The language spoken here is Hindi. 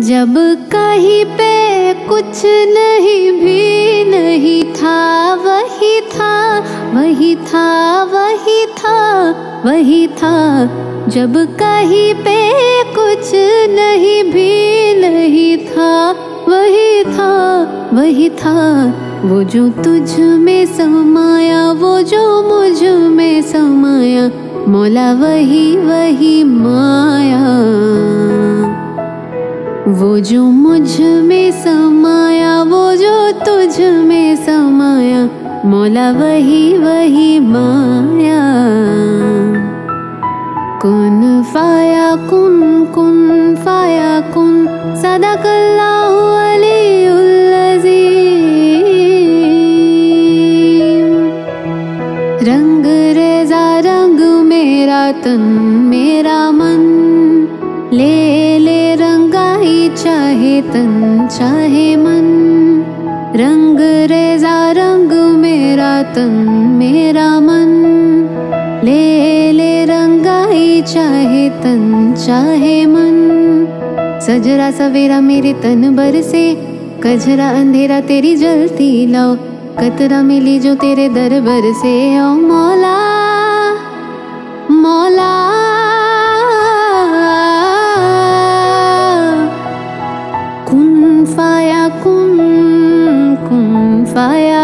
जब कहीं पे कुछ नहीं भी नहीं था, वही था वही था वही था वही था। जब कहीं पे कुछ नहीं भी नहीं था, वही था वही था। वो जो तुझ में समाया, वो जो मुझमें समाया, मौला वही वही माया। वो जो मुझ में समाया वो जो तुझ में समाया मौला वही वही माया। कुन फाया कुन कुन फाया कुन सदकल्लाहु अलीउल अज़ीम रंग रेजा रंग मेरा तन मेरा मन ले चाहे तन, चाहे मन। रंग रेजा, रंग मेरा तन, मेरा मन। ले ले रंगाई चाहे तन, चाहे मन। सजरा सवेरा मेरे तन भर से, कजरा अंधेरा तेरी जलती लो कतरा मिली जो तेरे दरबार से, ओ मौला।